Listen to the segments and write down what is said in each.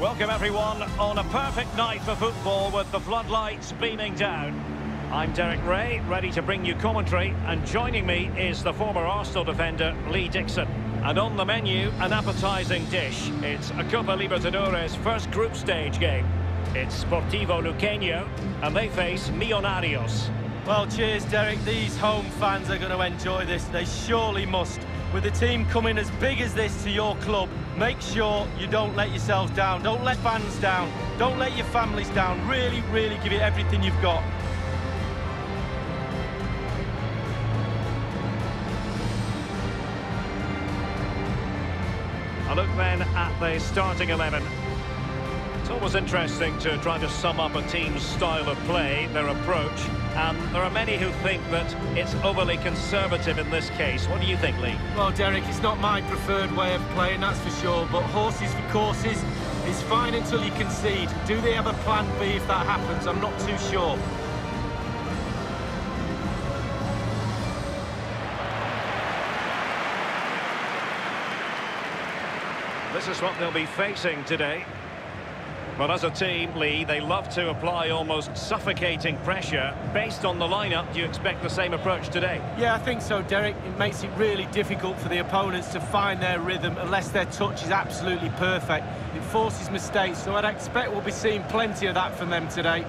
Welcome everyone on a perfect night for football with the floodlights beaming down. I'm Derek Rae, ready to bring you commentary, and joining me is the former Arsenal defender Lee Dixon. And on the menu, an appetising dish. It's a Copa Libertadores first group stage game. It's Sportivo Luqueño, and they face Millonarios. Well, cheers, Derek. These home fans are going to enjoy this. They surely must. With a team coming as big as this to your club, make sure you don't let yourselves down. Don't let fans down. Don't let your families down. Really, really give it everything you've got. A look then at the starting 11. It's always interesting to try to sum up a team's style of play, their approach, and there are many who think that it's overly conservative in this case. What do you think, Lee? Well, Derek, it's not my preferred way of playing, that's for sure, but horses for courses is fine until you concede. Do they have a plan B if that happens? I'm not too sure. This is what they'll be facing today. Well, as a team, Lee, they love to apply almost suffocating pressure. Based on the lineup, do you expect the same approach today? Yeah, I think so, Derek. It makes it really difficult for the opponents to find their rhythm unless their touch is absolutely perfect. It forces mistakes, so I'd expect we'll be seeing plenty of that from them today.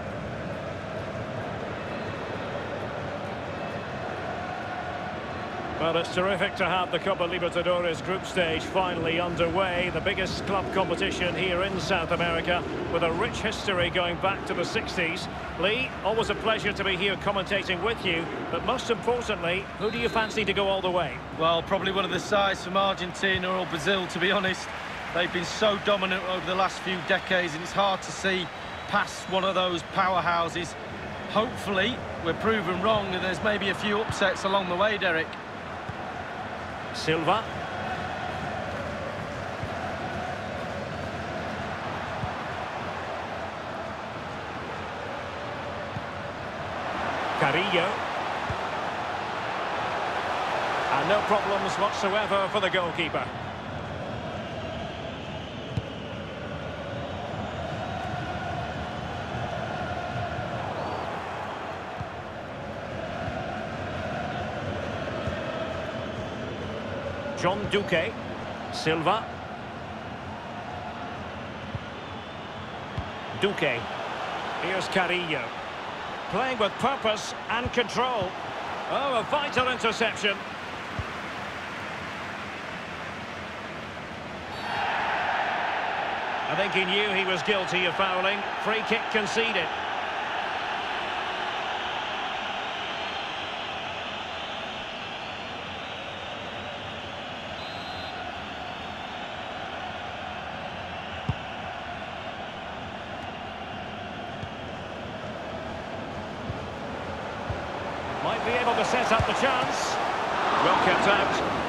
Well, it's terrific to have the Copa Libertadores group stage finally underway. The biggest club competition here in South America with a rich history going back to the 60s. Lee, always a pleasure to be here commentating with you. But most importantly, who do you fancy to go all the way? Well, probably one of the sides from Argentina or Brazil, to be honest. They've been so dominant over the last few decades and it's hard to see past one of those powerhouses. Hopefully, we're proven wrong and there's maybe a few upsets along the way, Derek. Silva. Carrillo. And no problems whatsoever for the goalkeeper. John Duque. Silva. Duque. Here's Carrillo. Playing with purpose and control. Oh, a vital interception. I think he knew he was guilty of fouling. Free kick conceded. Might be able to set up the chance. Well kept out.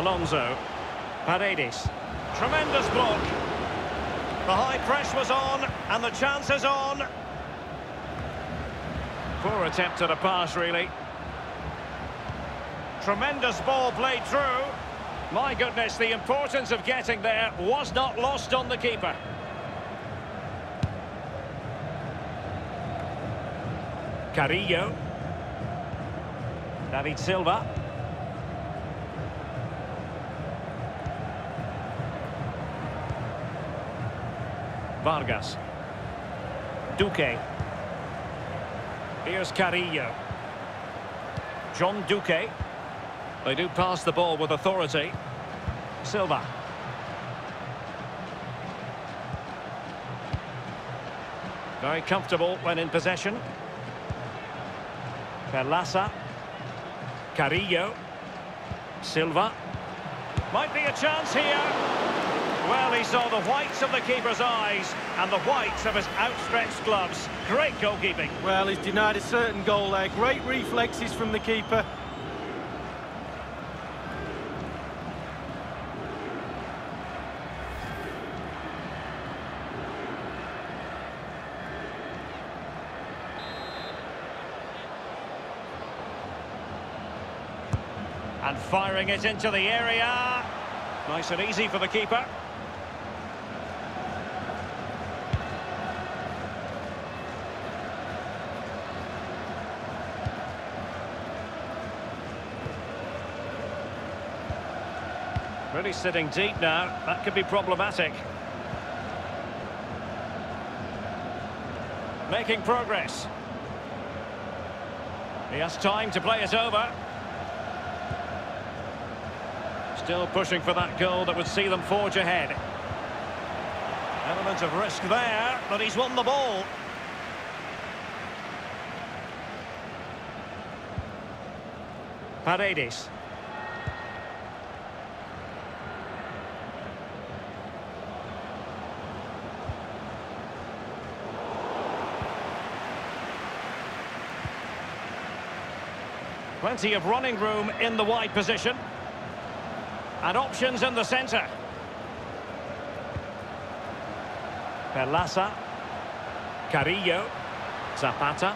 Alonso. Paredes. Tremendous block. The high press was on, and the chance is on. Poor attempt at a pass, really. Tremendous ball played through. My goodness, the importance of getting there was not lost on the keeper. Carrillo. David Silva. Vargas. Duque. Here's Carrillo. John Duque. They do pass the ball with authority. Silva. Very comfortable when in possession. Perlaza. Carrillo. Silva. Might be a chance here. Well, he saw the whites of the keeper's eyes and the whites of his outstretched gloves. Great goalkeeping. Well, he's denied a certain goal there. Great reflexes from the keeper. And firing it into the area. Nice and easy for the keeper. Really sitting deep now. That could be problematic. Making progress. He has time to play it over. Still pushing for that goal that would see them forge ahead. Element of risk there, but he's won the ball. Paredes. Plenty of running room in the wide position. And options in the centre. Perlaza. Carrillo. Zapata.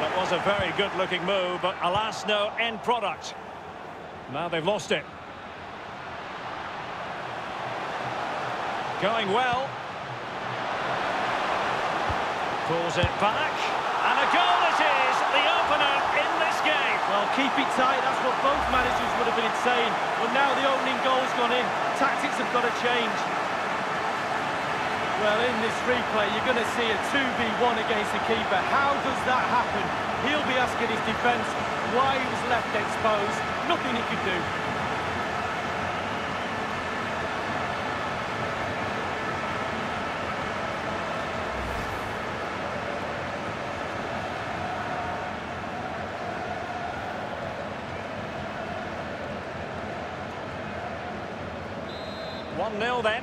Well, it was a very good-looking move, but alas, no end product. Now they've lost it. Going well. Pulls it back. And a goal it is, the opener in this game. Well, keep it tight, that's what both managers would have been saying. But now the opening goal's gone in. Tactics have got to change. Well, in this replay, you're going to see a 2v1 against the keeper. How does that happen? He'll be asking his defence why he was left exposed. Nothing he could do. 0 then.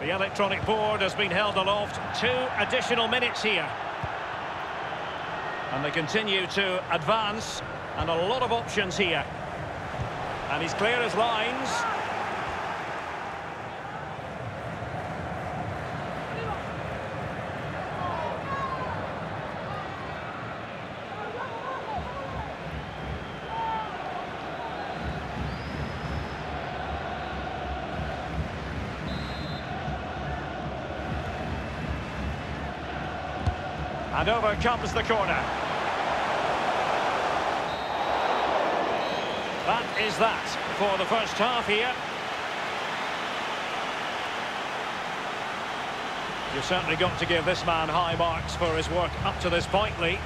The electronic board has been held aloft. Two additional minutes here. And they continue to advance. And a lot of options here. And he's clear as lines. And over comes the corner. That is that for the first half here. You've certainly got to give this man high marks for his work up to this point, Lee.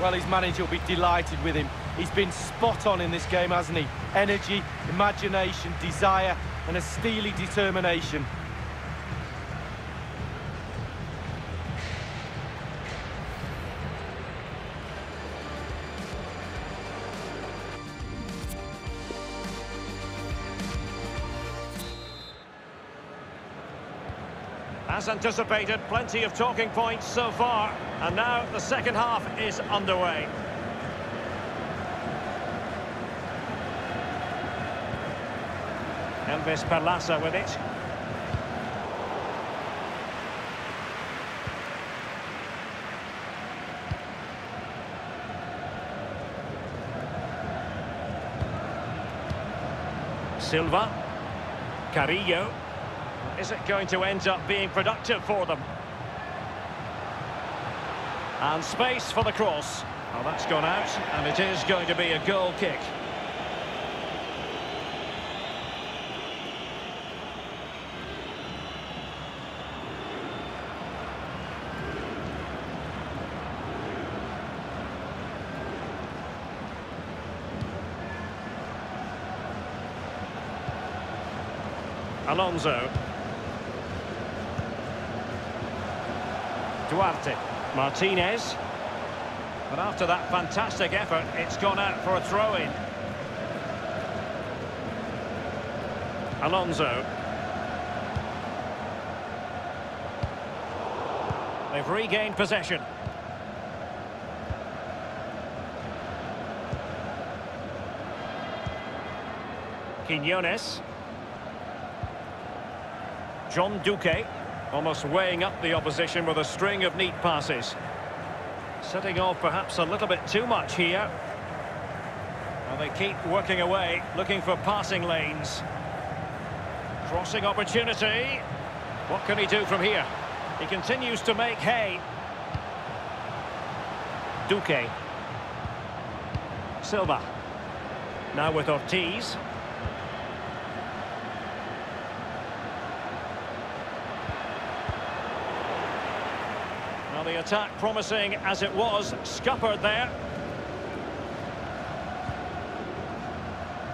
Well, his manager will be delighted with him. He's been spot on in this game, hasn't he? Energy, imagination, desire, and a steely determination. As anticipated, plenty of talking points so far. And now the second half is underway. Elvis Perlaza with it. Silva. Carrillo. Is it going to end up being productive for them? And space for the cross. Well, that's gone out, and it is going to be a goal kick. Alonso. Duarte. Martinez. But after that fantastic effort, it's gone out for a throw-in. Alonso. They've regained possession. Quinones. John Duque. Almost weighing up the opposition with a string of neat passes. Setting off perhaps a little bit too much here. Well, they keep working away, looking for passing lanes. Crossing opportunity. What can he do from here? He continues to make hay. Duque. Silva. Now with Ortiz. Well, the attack promising as it was, scuppered there.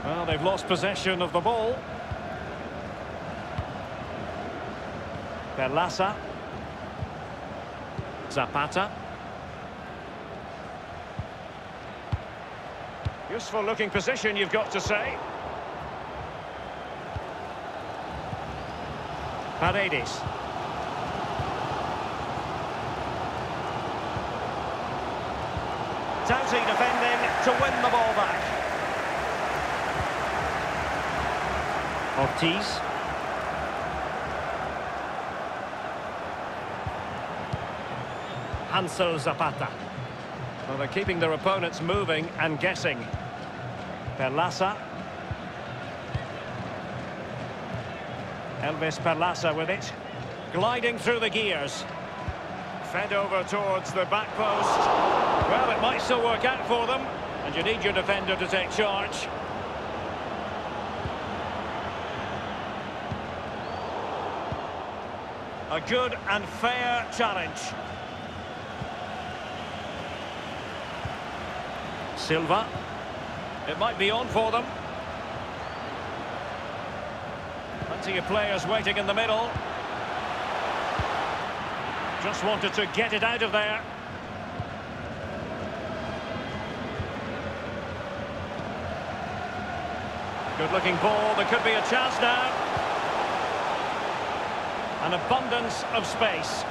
Well, they've lost possession of the ball. Perlaza. Zapata. Useful looking position, you've got to say. Paredes. Doughty defending to win the ball back. Ortiz. Hansel Zapata. Well, they're keeping their opponents moving and guessing. Perlaza. Elvis Perlaza with it. Gliding through the gears. Fed over towards the back post. Well, it might still work out for them. And you need your defender to take charge. A good and fair challenge. Silva. It might be on for them. Plenty of players waiting in the middle. Just wanted to get it out of there. Good looking ball, there could be a chance now. An abundance of space.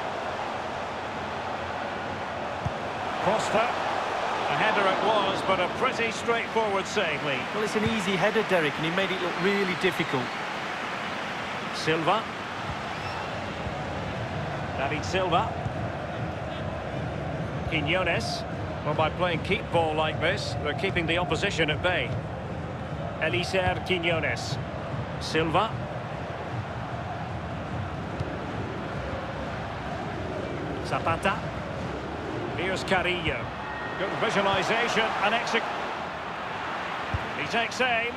Costa. A header it was, but a pretty straightforward save, Lee. Well, it's an easy header, Derek, and he made it look really difficult. Silva. David Silva. Quinones. Well, by playing keep ball like this, they're keeping the opposition at bay. Elieser Quinones. Silva. Zapata. Here's Carrillo. Good visualisation and execution. He takes aim.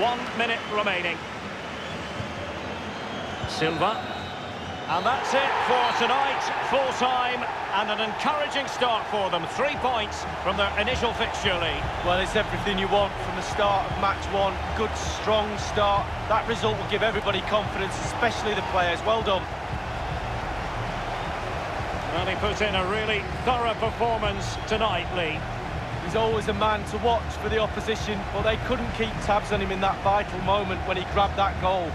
One minute remaining. Silva. And that's it for tonight. Full time and an encouraging start for them. Three points from their initial fixture lead. Well, it's everything you want from the start of match one. Good, strong start. That result will give everybody confidence, especially the players. Well done. Well, he put in a really thorough performance tonight, Lee. He's always a man to watch for the opposition, but they couldn't keep tabs on him in that vital moment when he grabbed that goal.